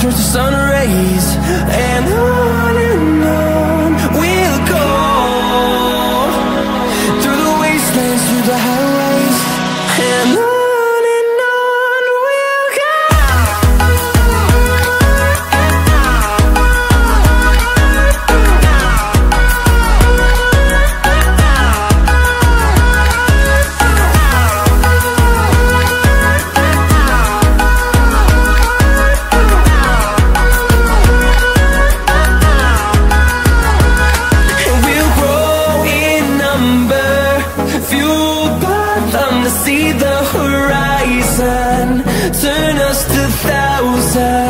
turns to sun rays And on thousands.